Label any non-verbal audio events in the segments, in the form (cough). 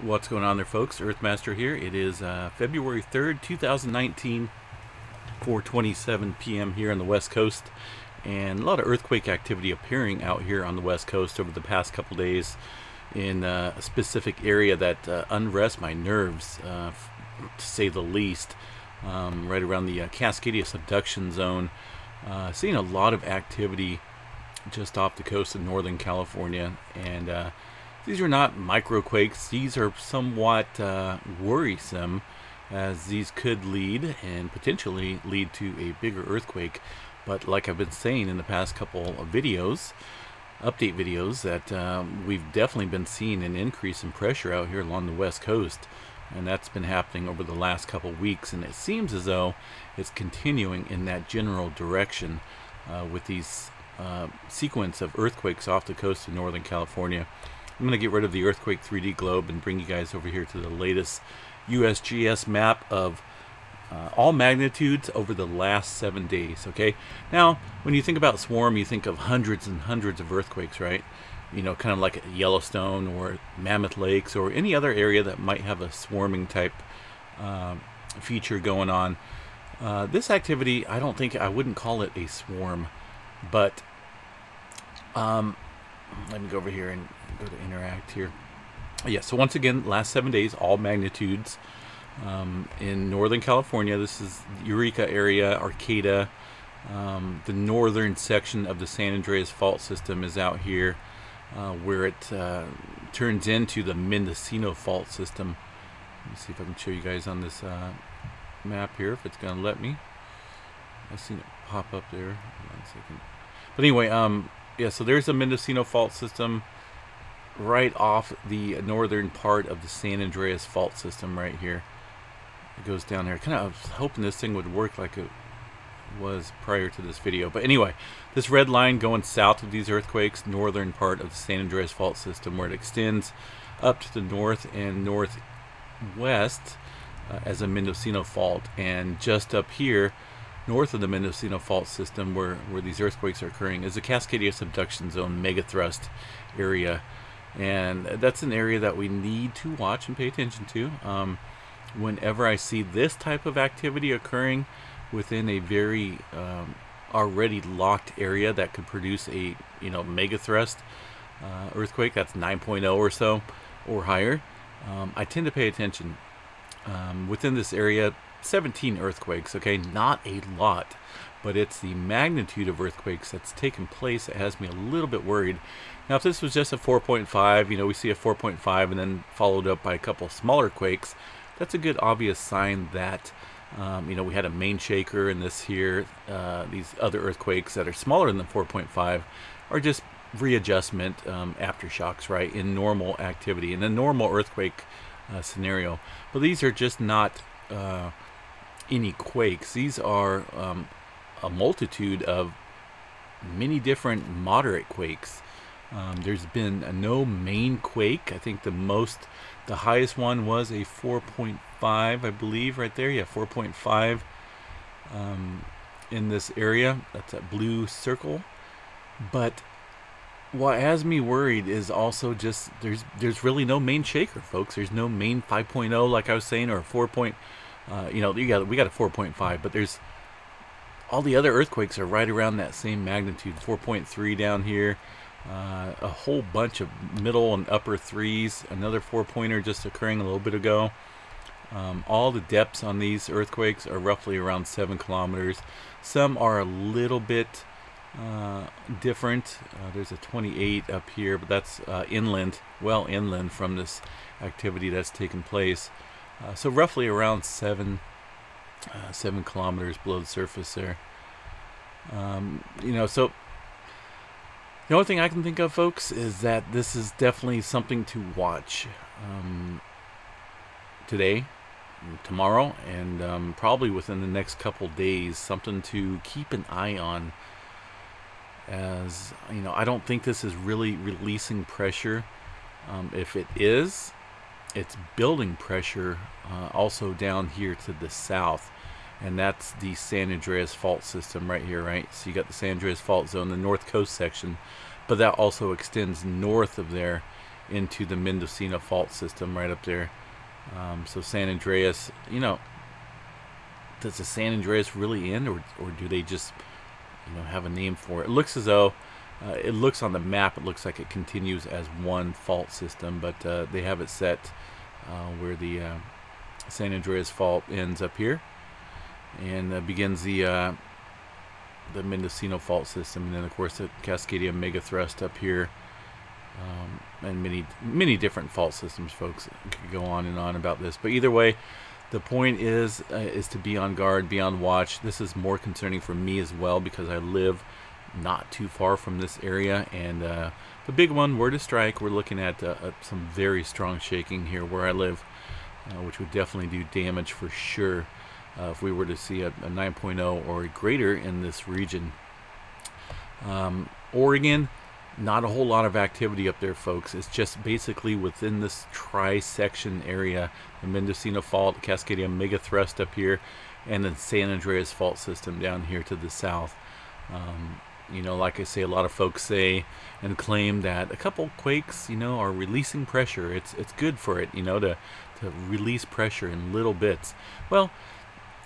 What's going on there, folks? Earthmaster here. It is uh, February 3rd, 2019, 4:27 p.m. here on the West Coast, and a lot of earthquake activity appearing out here on the West Coast over the past couple days in uh, a specific area that uh, unrests my nerves, uh, to say the least. Um, right around the uh, Cascadia subduction zone, uh, seeing a lot of activity just off the coast of Northern California, and these are not microquakes. These are somewhat uh, worrisome as these could lead and potentially lead to a bigger earthquake. But like I've been saying in the past couple of videos, update videos, that um, we've definitely been seeing an increase in pressure out here along the west coast. And that's been happening over the last couple weeks. And it seems as though it's continuing in that general direction uh, with these uh, sequence of earthquakes off the coast of Northern California. I'm going to get rid of the Earthquake 3D globe and bring you guys over here to the latest USGS map of uh, all magnitudes over the last seven days. Okay, now when you think about swarm, you think of hundreds and hundreds of earthquakes, right? You know, kind of like Yellowstone or Mammoth Lakes or any other area that might have a swarming type uh, feature going on. Uh, this activity, I don't think I wouldn't call it a swarm, but um, let me go over here and go to interact here. Yeah, so once again, last seven days, all magnitudes um, in Northern California. This is Eureka area, Arcata. Um, the northern section of the San Andreas fault system is out here uh, where it uh, turns into the Mendocino fault system. Let me see if I can show you guys on this uh, map here, if it's going to let me. I've seen it pop up there. But anyway, um, yeah, so there's the Mendocino fault system right off the northern part of the San Andreas fault system right here. It goes down there. Kind of hoping this thing would work like it was prior to this video. But anyway, this red line going south of these earthquakes, northern part of the San Andreas fault system where it extends up to the north and northwest uh, as a Mendocino fault. And just up here, north of the Mendocino fault system where, where these earthquakes are occurring is the Cascadia subduction zone megathrust area and that's an area that we need to watch and pay attention to. Um, whenever I see this type of activity occurring within a very um, already locked area that could produce a you know megathrust uh, earthquake that's 9.0 or so or higher um, I tend to pay attention um, within this area 17 earthquakes, okay, not a lot, but it's the magnitude of earthquakes that's taken place that has me a little bit worried. Now, if this was just a 4.5, you know, we see a 4.5 and then followed up by a couple smaller quakes, that's a good obvious sign that, um, you know, we had a main shaker and this here, uh, these other earthquakes that are smaller than 4.5 are just readjustment um, aftershocks, right, in normal activity, in a normal earthquake uh, scenario. But these are just not uh, any quakes. These are um, a multitude of many different moderate quakes. Um, there's been no main quake. I think the most, the highest one was a 4.5, I believe, right there. Yeah, 4.5 um, in this area. That's a blue circle. But what has me worried is also just there's there's really no main shaker, folks. There's no main 5.0, like I was saying, or 4. Uh, you know, you got we got a 4.5, but there's all the other earthquakes are right around that same magnitude. 4.3 down here, uh, a whole bunch of middle and upper threes. Another four pointer just occurring a little bit ago. Um, all the depths on these earthquakes are roughly around seven kilometers. Some are a little bit uh, different. Uh, there's a 28 up here, but that's uh, inland, well inland from this activity that's taken place. Uh, so roughly around seven, uh, seven kilometers below the surface there. Um, you know, so the only thing I can think of, folks, is that this is definitely something to watch um, today, tomorrow, and um, probably within the next couple days. Something to keep an eye on. As you know, I don't think this is really releasing pressure. Um, if it is, it's building pressure uh, also down here to the south and that's the San Andreas fault system right here right so you got the San Andreas fault zone the north coast section but that also extends north of there into the Mendocino fault system right up there. Um, so San Andreas, you know, does the San Andreas really end, or or do they just you know have a name for it? It looks as though uh, it looks on the map. It looks like it continues as one fault system, but uh, they have it set uh, where the uh, San Andreas fault ends up here, and uh, begins the uh, the Mendocino fault system, and then of course the Cascadia Mega Thrust up here. Um, and many many different fault systems folks could go on and on about this but either way the point is is to be on guard, be on watch. This is more concerning for me as well because I live not too far from this area, and uh, the big one were to strike. We're looking at uh, uh some very strong shaking here where I live, uh, which would definitely do damage for sure uh, if we were to see a, a 9.0 or greater in this region. Um, Oregon not a whole lot of activity up there, folks. It's just basically within this tri-section area, the Mendocino Fault, Cascadia Mega Thrust up here, and the San Andreas Fault System down here to the south. Um, you know, like I say, a lot of folks say and claim that a couple quakes, you know, are releasing pressure. It's it's good for it, you know, to to release pressure in little bits. Well,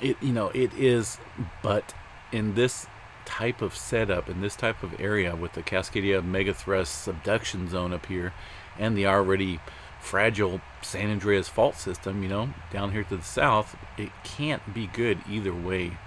it you know it is, but in this type of setup in this type of area with the Cascadia megathrust subduction zone up here and the already fragile San Andreas fault system, you know, down here to the south, it can't be good either way.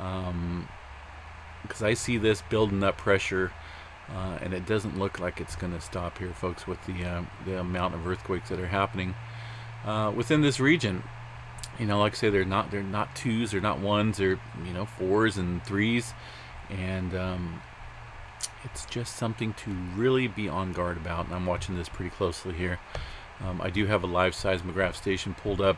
Um, because I see this building up pressure, uh, and it doesn't look like it's going to stop here, folks, with the uh, the amount of earthquakes that are happening uh, within this region. You know, like I say, they're not they're not twos, they're not ones, they're you know fours and threes and um, it's just something to really be on guard about. And I'm watching this pretty closely here. Um, I do have a live seismograph station pulled up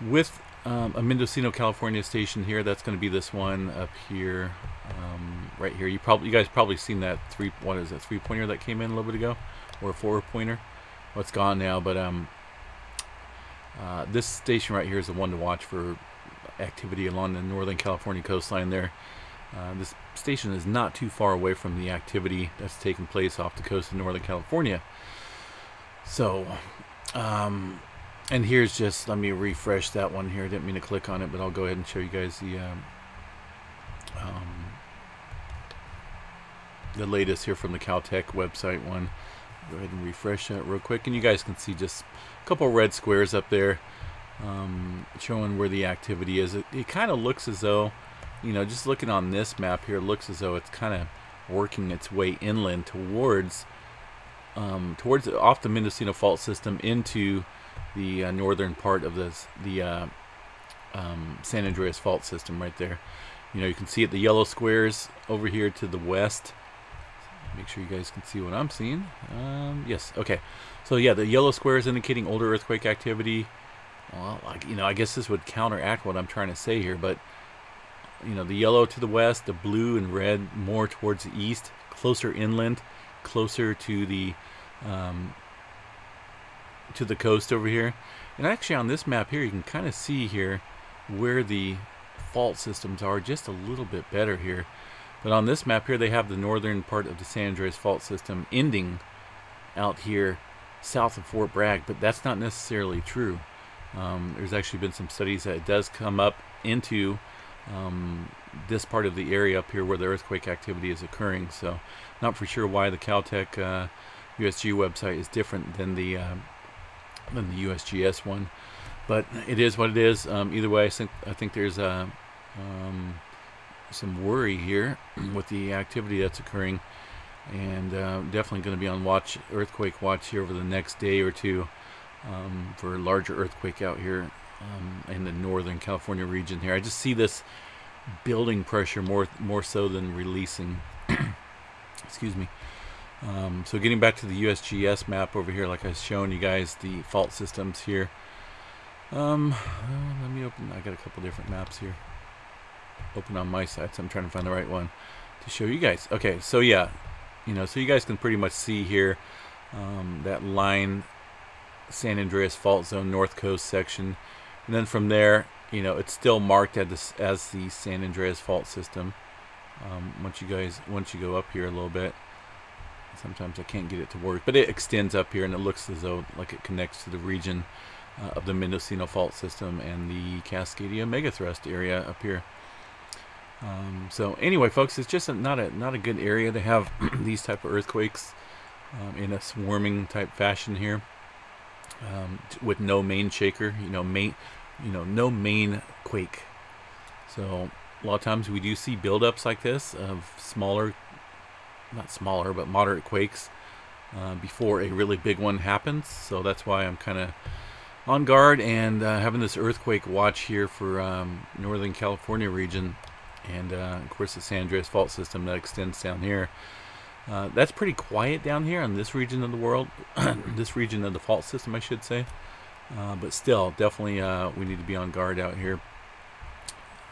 with um, a Mendocino, California station here. That's going to be this one up here, um, right here. You probably, you guys probably seen that three. What is that three pointer that came in a little bit ago, or a four pointer? Well, it's gone now, but um, uh, this station right here is the one to watch for activity along the northern California coastline there. Uh, this station is not too far away from the activity that's taking place off the coast of Northern California. So, um, and here's just, let me refresh that one here. I didn't mean to click on it, but I'll go ahead and show you guys the, um, um, the latest here from the Caltech website one. Go ahead and refresh that real quick. And you guys can see just a couple red squares up there um, showing where the activity is. It, it kind of looks as though you know, just looking on this map here, looks as though it's kind of working its way inland towards, um, towards off the Mendocino Fault System into the uh, northern part of this, the uh, um, San Andreas Fault System right there. You know, you can see it, the yellow squares over here to the west. Make sure you guys can see what I'm seeing. Um, yes, okay. So yeah, the yellow squares indicating older earthquake activity. Well, like, you know, I guess this would counteract what I'm trying to say here, but you know the yellow to the west the blue and red more towards the east closer inland closer to the um, to the coast over here. And actually on this map here you can kind of see here where the fault systems are just a little bit better here. But on this map here they have the northern part of the San Andreas fault system ending out here south of Fort Bragg but that's not necessarily true. Um, there's actually been some studies that it does come up into um, this part of the area up here where the earthquake activity is occurring. So, not for sure why the Caltech uh, USG website is different than the uh, than the USGS one, but it is what it is. Um, either way, I think I think there's uh, um, some worry here (clears throat) with the activity that's occurring, and uh, definitely going to be on watch, earthquake watch here over the next day or two um, for a larger earthquake out here um, in the northern California region here. I just see this building pressure more more so than releasing. (clears throat) Excuse me. Um, so getting back to the USGS map over here, like I was showing you guys the fault systems here. Um, let me open. I got a couple different maps here. Open on my side, so I'm trying to find the right one to show you guys. Okay, so yeah, you know, so you guys can pretty much see here um, that line, San Andreas Fault Zone North Coast section. And then from there, you know, it's still marked as, as the San Andreas fault system. Um, once you guys, once you go up here a little bit, sometimes I can't get it to work, but it extends up here and it looks as though like it connects to the region uh, of the Mendocino Fault System and the Cascadia Megathrust area up here. Um, so anyway, folks, it's just a, not a not a good area to have (clears throat) these type of earthquakes um, in a swarming type fashion here, um, with no main shaker. You know, main, you know, no main quake. So a lot of times we do see buildups like this of smaller, not smaller, but moderate quakes uh, before a really big one happens. So that's why I'm kind of on guard and uh, having this earthquake watch here for um, Northern California region and uh, of course the San Andreas fault system that extends down here. Uh, that's pretty quiet down here in this region of the world, (clears throat) this region of the fault system, I should say. Uh, but still, definitely, uh, we need to be on guard out here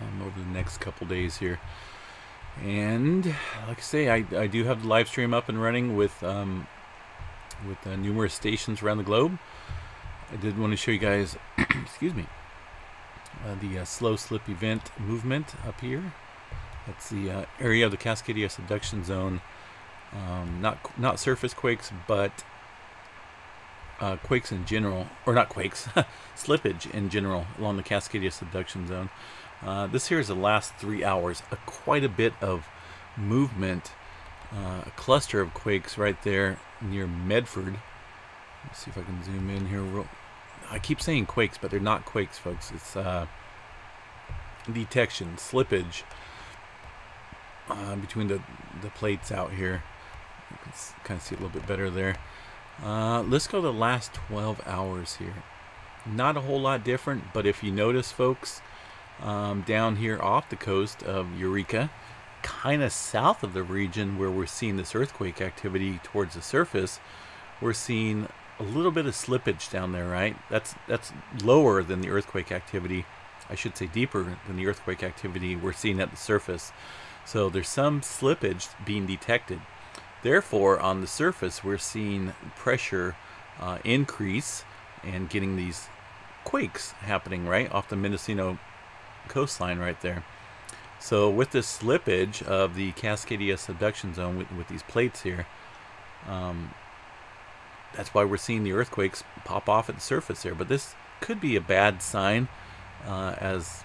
um, over the next couple days here. And like I say, I, I do have the live stream up and running with um, with uh, numerous stations around the globe. I did want to show you guys, (clears throat) excuse me, uh, the uh, slow slip event movement up here. That's the uh, area of the Cascadia subduction zone. Um, not not surface quakes, but uh, quakes in general, or not quakes, (laughs) slippage in general along the Cascadia subduction zone. Uh, this here is the last three hours. a, quite a bit of movement. Uh, a cluster of quakes right there near Medford. Let's see if I can zoom in here real, I keep saying quakes, but they're not quakes, folks. It's uh, detection, slippage uh, between the, the plates out here. You can kind of see a little bit better there. Uh, let's go the last 12 hours here. Not a whole lot different, but if you notice, folks, um, down here off the coast of Eureka, kind of south of the region where we're seeing this earthquake activity towards the surface, we're seeing a little bit of slippage down there, right? That's that's lower than the earthquake activity. I should say deeper than the earthquake activity we're seeing at the surface. So there's some slippage being detected. Therefore, on the surface, we're seeing pressure uh, increase and getting these quakes happening right off the Mendocino coastline right there. So with this slippage of the Cascadia subduction zone with, with these plates here, um, that's why we're seeing the earthquakes pop off at the surface here. But this could be a bad sign, uh, as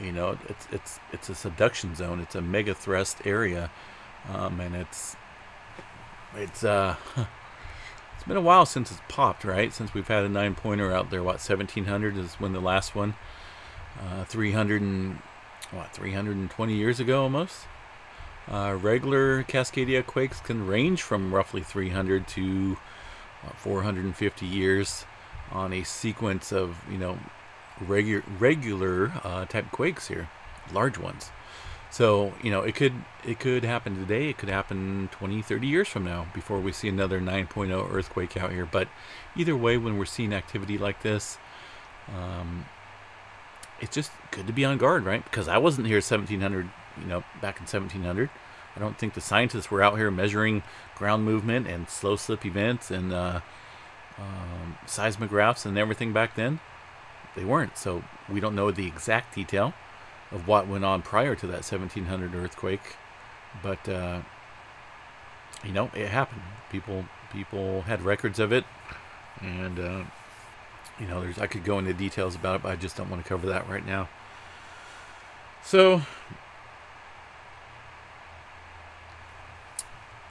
you know, it's it's it's a subduction zone. It's a mega thrust area, um, and it's it's uh (laughs) it's been a while since it's popped, right? Since we've had a nine pointer out there. What 1700 is when the last one. Uh, 300 and what 320 years ago almost. Uh, regular Cascadia quakes can range from roughly 300 to 450 years on a sequence of you know regular regular uh, type quakes here, large ones. So you know it could it could happen today. It could happen 20, 30 years from now before we see another 9.0 earthquake out here. But either way, when we're seeing activity like this, um, it's just good to be on guard, right? Because I wasn't here 1700, you know, back in 1700. I don't think the scientists were out here measuring ground movement and slow slip events and uh, um, seismographs and everything back then. They weren't, so we don't know the exact detail of what went on prior to that 1700 earthquake, but uh, you know it happened. People people had records of it, and uh, you know there's I could go into details about it, but I just don't want to cover that right now. So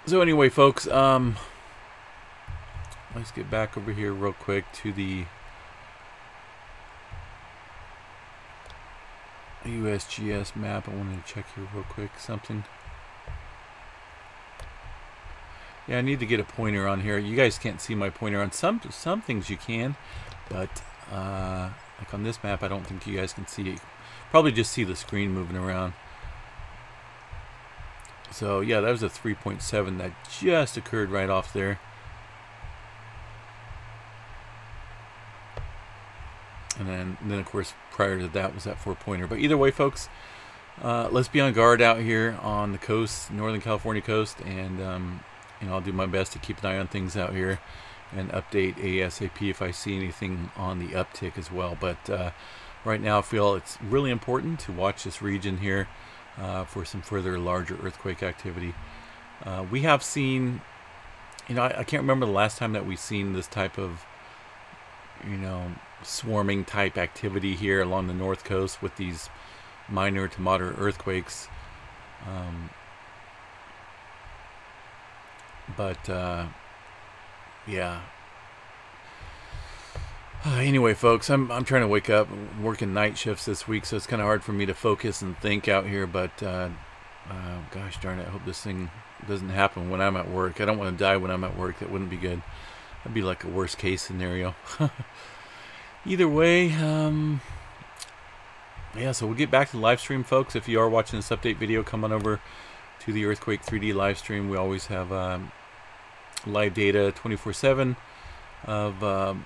So anyway, folks, um, let's get back over here real quick to the USGS map. I wanted to check here real quick something. Yeah, I need to get a pointer on here. You guys can't see my pointer on some some things you can, but uh, like on this map, I don't think you guys can see. Probably just see the screen moving around. So yeah, that was a 3.7 that just occurred right off there. And then, of course, prior to that was that four-pointer. But either way, folks, uh, let's be on guard out here on the coast, Northern California coast, and um, you know I'll do my best to keep an eye on things out here and update ASAP if I see anything on the uptick as well. But uh, right now, I feel it's really important to watch this region here uh, for some further larger earthquake activity. Uh, we have seen you know, I, I can't remember the last time that we've seen this type of, you know, swarming type activity here along the north coast with these minor to moderate earthquakes. Um, but uh, yeah. Uh, (sighs) anyway, folks, I'm I'm trying to wake up. I'm working night shifts this week, so it's kind of hard for me to focus and think out here. But uh, uh, gosh darn it, I hope this thing doesn't happen when I'm at work. I don't want to die when I'm at work. That wouldn't be good. That'd be like a worst case scenario. (laughs) Either way, um, yeah, so we'll get back to the live stream, folks. If you are watching this update video, come on over to the Earthquake 3D live stream. We always have um, live data 24-7 of, um,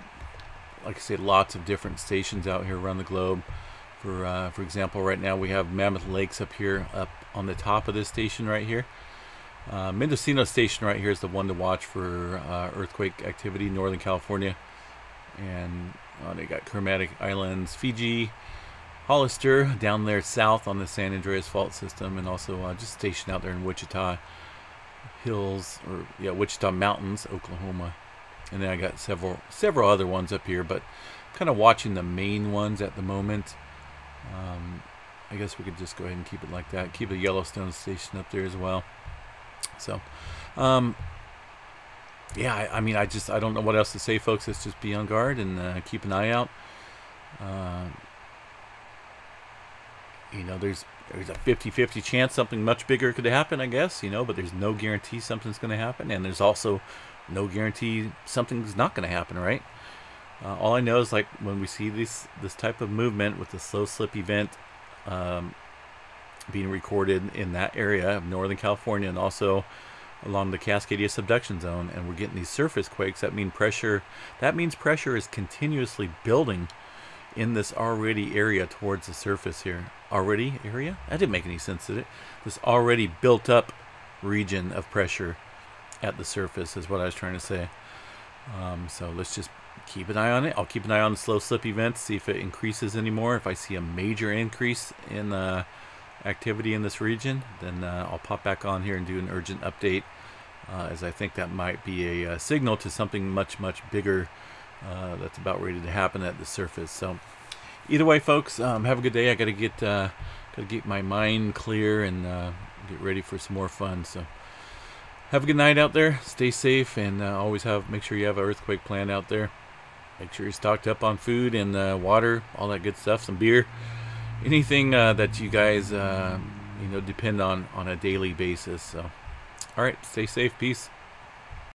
like I said, lots of different stations out here around the globe. For, uh, for example, right now we have Mammoth Lakes up here, up on the top of this station right here. Uh, Mendocino Station right here is the one to watch for uh, earthquake activity, in Northern California. And uh, they got Kermadec Islands, Fiji, Hollister down there south on the San Andreas Fault System, and also uh, just stationed out there in Wichita Hills, or yeah, Wichita Mountains, Oklahoma. And then I got several several other ones up here, but kind of watching the main ones at the moment. Um, I guess we could just go ahead and keep it like that. Keep a Yellowstone station up there as well. So, um, yeah, I, I, mean, I just I don't know what else to say, folks. Let's just be on guard and uh, keep an eye out. Uh, you know, there's there's a 50-50 chance something much bigger could happen, I guess. You know, but there's no guarantee something's going to happen, and there's also no guarantee something's not going to happen, right? Uh, all I know is like when we see this this type of movement with the slow slip event um, being recorded in that area of Northern California and also along the Cascadia subduction zone and we're getting these surface quakes that mean pressure that means pressure is continuously building in this already area towards the surface here. Already area? That didn't make any sense did it? This already built up region of pressure at the surface is what I was trying to say. Um, so let's just keep an eye on it. I'll keep an eye on the slow slip events see if it increases anymore if I see a major increase in uh, activity in this region, then uh, I'll pop back on here and do an urgent update uh, as I think that might be a, a uh, signal to something much, much bigger uh, that's about ready to happen at the surface. So either way, folks, um, have a good day. I got to get uh, got to get my mind clear and uh, get ready for some more fun. So have a good night out there. Stay safe and always have make sure you have an earthquake plan out there. Make sure you're stocked up on food and water, all that good stuff, some beer anything uh, that you guys uh, you know depend on on a daily basis. So, all right, stay safe, peace.